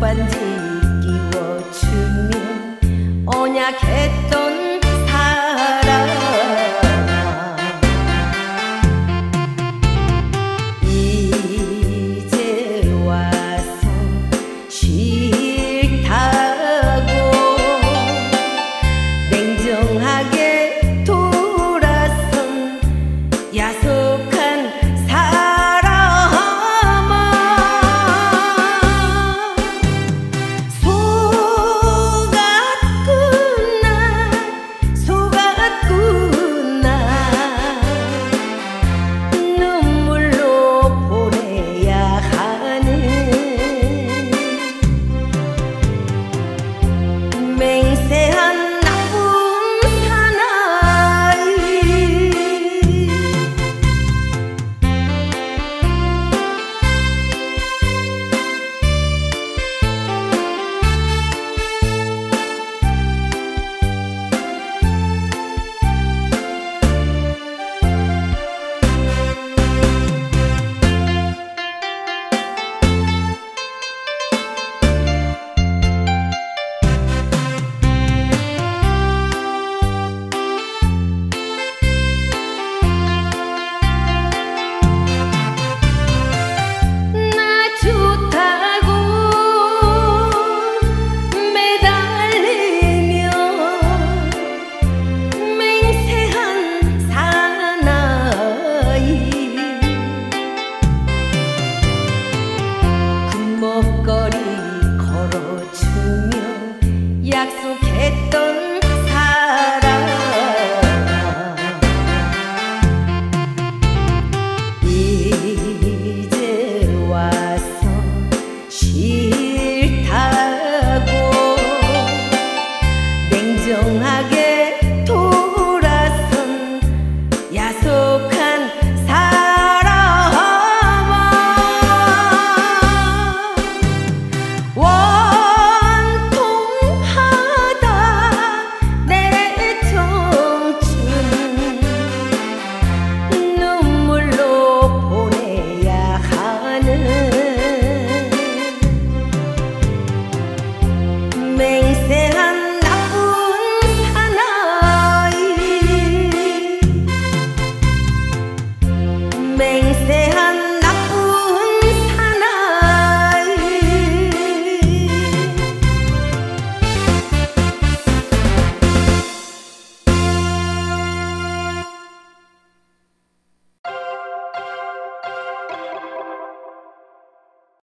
반지 끼워 추며 언약했던